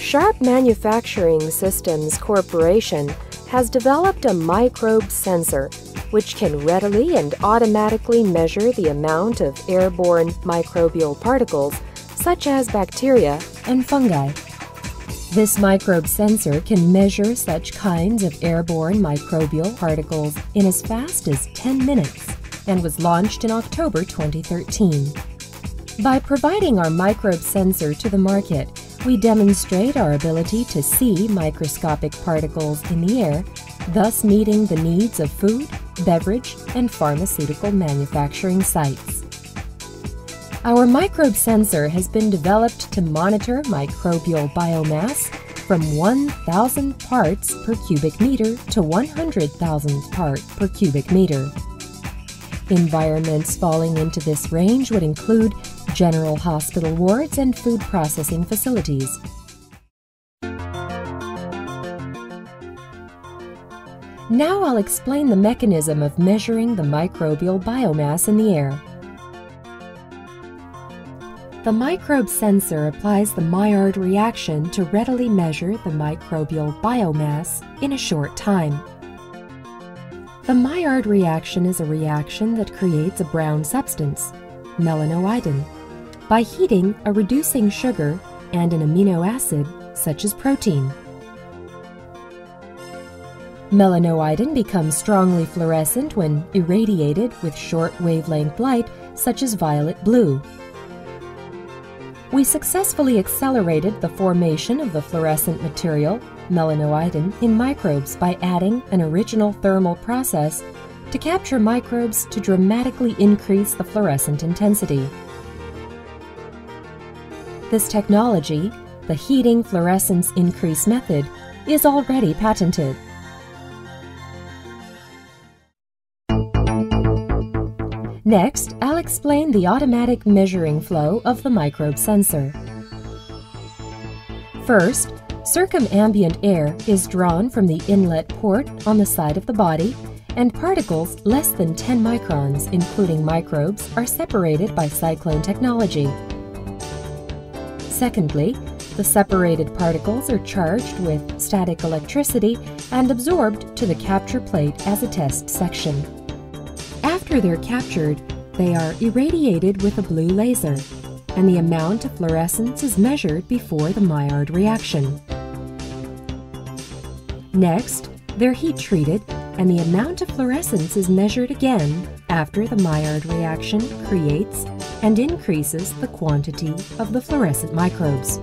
Sharp Manufacturing Systems Corporation has developed a microbe sensor which can readily and automatically measure the amount of airborne microbial particles such as bacteria and fungi. This microbe sensor can measure such kinds of airborne microbial particles in as fast as 10 minutes and was launched in October 2013. By providing our microbe sensor to the market, we demonstrate our ability to see microscopic particles in the air, thus meeting the needs of food, beverage, and pharmaceutical manufacturing sites. Our microbe sensor has been developed to monitor microbial biomass from 1,000 parts per cubic meter to 100,000 part per cubic meter. Environments falling into this range would include general hospital wards and food processing facilities. Now I'll explain the mechanism of measuring the microbial biomass in the air. The microbe sensor applies the Maillard reaction to readily measure the microbial biomass in a short time. The Maillard reaction is a reaction that creates a brown substance, melanoidin, by heating a reducing sugar and an amino acid, such as protein. Melanoidin becomes strongly fluorescent when irradiated with short wavelength light, such as violet blue. We successfully accelerated the formation of the fluorescent material, melanoidin, in microbes by adding an original thermal process to capture microbes to dramatically increase the fluorescent intensity. This technology, the heating fluorescence increase method, is already patented. Next, I'll explain the automatic measuring flow of the microbe sensor. First, circumambient air is drawn from the inlet port on the side of the body, and particles less than 10 microns, including microbes, are separated by cyclone technology. Secondly, the separated particles are charged with static electricity and absorbed to the capture plate as a test section. After they're captured, they are irradiated with a blue laser, and the amount of fluorescence is measured before the Maillard reaction. Next, they're heat treated, and the amount of fluorescence is measured again after the Maillard reaction creates and increases the quantity of the fluorescent microbes.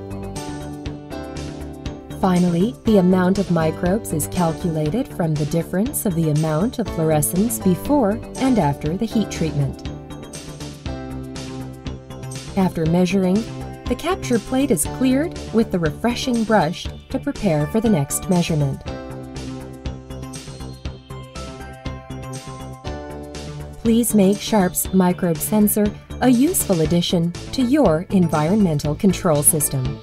Finally, the amount of microbes is calculated from the difference of the amount of fluorescence before and after the heat treatment. After measuring, the capture plate is cleared with the refreshing brush to prepare for the next measurement. Please make Sharp's microbe sensor a useful addition to your environmental control system.